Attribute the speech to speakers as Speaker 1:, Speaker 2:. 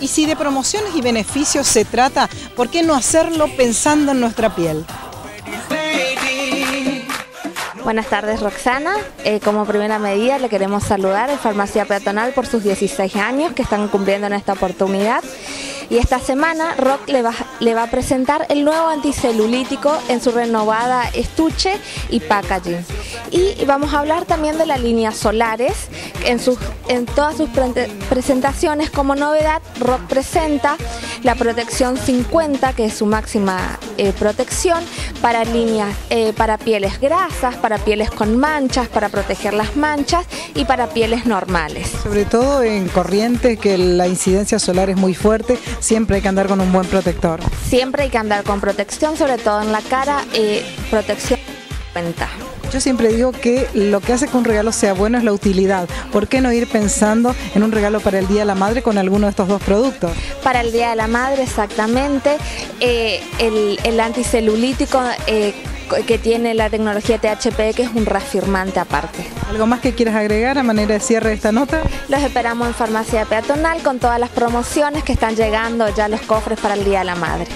Speaker 1: Y si de promociones y beneficios se trata, ¿por qué no hacerlo pensando en nuestra piel?
Speaker 2: Buenas tardes Roxana, eh, como primera medida le queremos saludar en Farmacia Peatonal por sus 16 años que están cumpliendo en esta oportunidad y esta semana Rock le va, a presentar el nuevo anticelulítico en su renovada estuche y packaging. Y vamos a hablar también de la línea Solares. En, sus, en todas sus presentaciones como novedad, Rock presenta la protección 50, que es su máxima eh, protección para líneas, eh, para pieles grasas, para pieles con manchas, para proteger las manchas y para pieles normales.
Speaker 1: Sobre todo en corrientes que la incidencia solar es muy fuerte, siempre hay que andar con un buen protector.
Speaker 2: Siempre hay que andar con protección, sobre todo en la cara, eh, protección
Speaker 1: yo siempre digo que lo que hace que un regalo sea bueno es la utilidad. ¿Por qué no ir pensando en un regalo para el Día de la Madre con alguno de estos dos productos?
Speaker 2: Para el Día de la Madre, exactamente. Eh, el, anticelulítico eh, que tiene la tecnología THP, que es un reafirmante aparte.
Speaker 1: ¿Algo más que quieras agregar a manera de cierre de esta nota?
Speaker 2: Los esperamos en Farmacia Peatonal con todas las promociones que están llegando ya los cofres para el Día de la Madre.